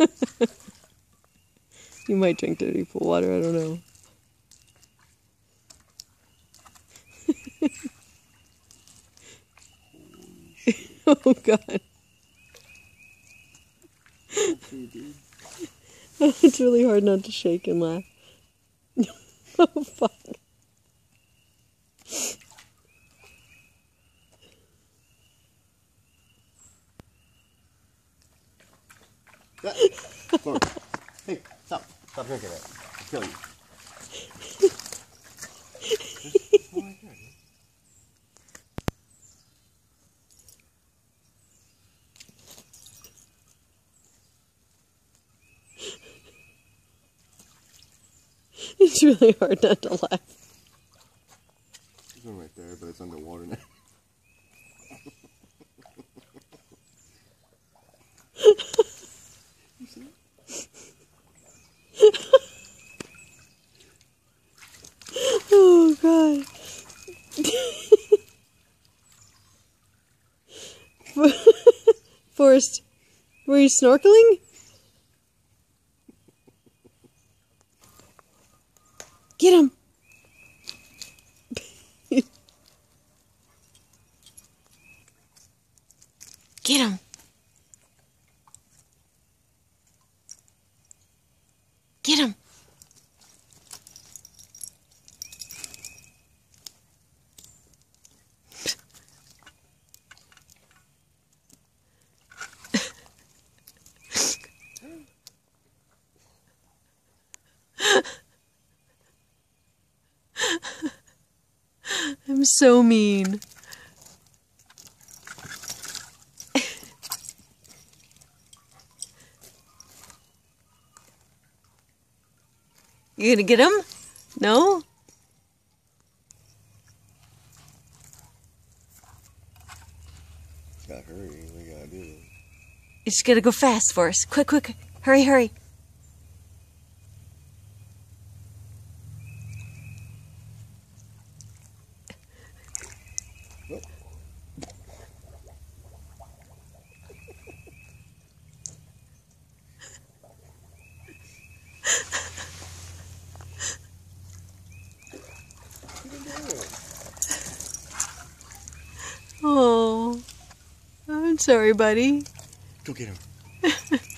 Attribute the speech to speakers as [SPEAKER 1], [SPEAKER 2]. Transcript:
[SPEAKER 1] you might drink dirty pool water, I don't know. oh god. it's really hard not to shake and laugh. oh fuck.
[SPEAKER 2] Hey, stop. Stop drinking it. I'll kill you.
[SPEAKER 1] It's really hard not to laugh.
[SPEAKER 2] There's one right there, but it's underwater now.
[SPEAKER 1] Oh god. Forrest, were you snorkeling? Get him. Get him. Get him. I'm so mean. You gonna get him? No?
[SPEAKER 2] Gotta hurry. We gotta do this.
[SPEAKER 1] You just gotta go fast for us. Quick, quick. Hurry, hurry. Sorry, buddy.
[SPEAKER 2] Go get him.